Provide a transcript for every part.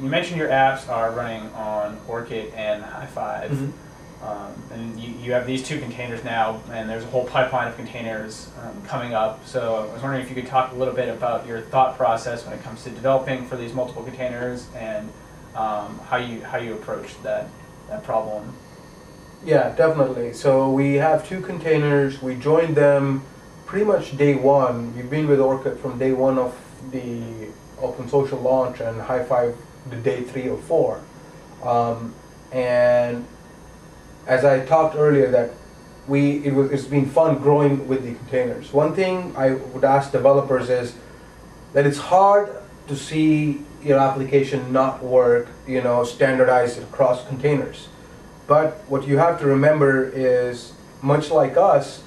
You mentioned your apps are running on Orkut and hi5. Mhm. Um, and you, you have these two containers now, and there's a whole pipeline of containers um, coming up. So I was wondering if you could talk a little bit about your thought process when it comes to developing for these multiple containers and um, how you how you approach that that problem. Yeah, definitely. So we have two containers. We joined them pretty much day one. We've been with Orkut from day one of the OpenSocial launch and hi5 the day three or four. Um, and as I talked earlier, that we it was it's been fun growing with the containers. One thing I would ask developers is that it's hard to see your application not work, you know, standardized across containers. But what you have to remember is, much like us,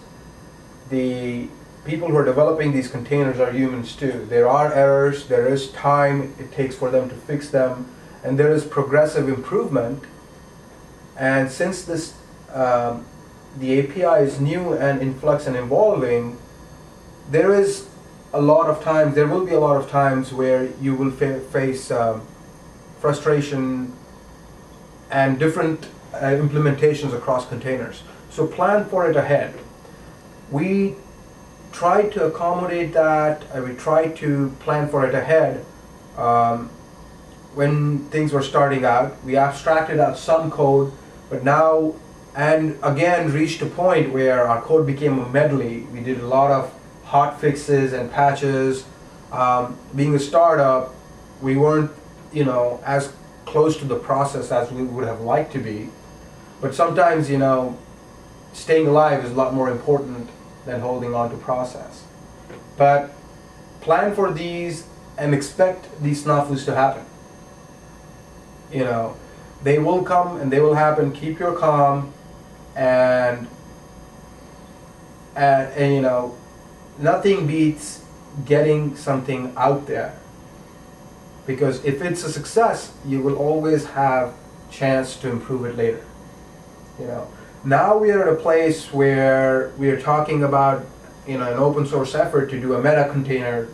the people who are developing these containers are humans too. There are errors, there is time it takes for them to fix them, and there is progressive improvement. And since this, um, the API is new and in flux and evolving, there is a lot of times, there will be a lot of times where you will fa- face um, frustration and different uh, implementations across containers. So plan for it ahead. We tried to accommodate that, uh, we tried to plan for it ahead. Um, when things were starting out, we abstracted out some code, but now, and again, reached a point where our code became a medley. We did a lot of hot fixes and patches. Um, being a startup, we weren't, you know, as close to the process as we would have liked to be. But sometimes, you know, staying alive is a lot more important than holding on to process. But plan for these and expect these snafus to happen. You know, they will come and they will happen. Keep your calm and and, and you know, nothing beats getting something out there. Because if it's a success, you will always have chance to improve it later. You know, now we are at a place where we are talking about you know an open source effort to do a meta container,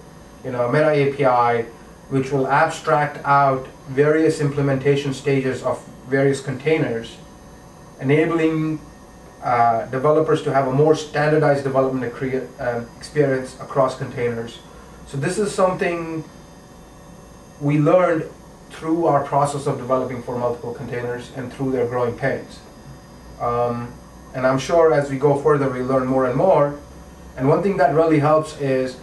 you know, a meta API, which will abstract out various implementation stages of various containers, enabling uh, developers to have a more standardized development uh, experience across containers. So this is something we learned through our process of developing for multiple containers and through their growing pains. Um, and I'm sure as we go further, we learn more and more. And one thing that really helps is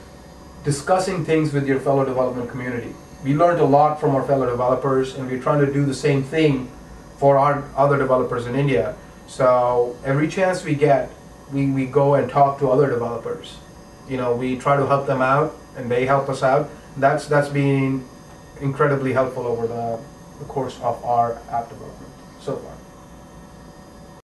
discussing things with your fellow development community. We learned a lot from our fellow developers, and we're trying to do the same thing for our other developers in India. So every chance we get, we, we go and talk to other developers. You know, we try to help them out, and they help us out. That's that's been incredibly helpful over the, the course of our app development so far.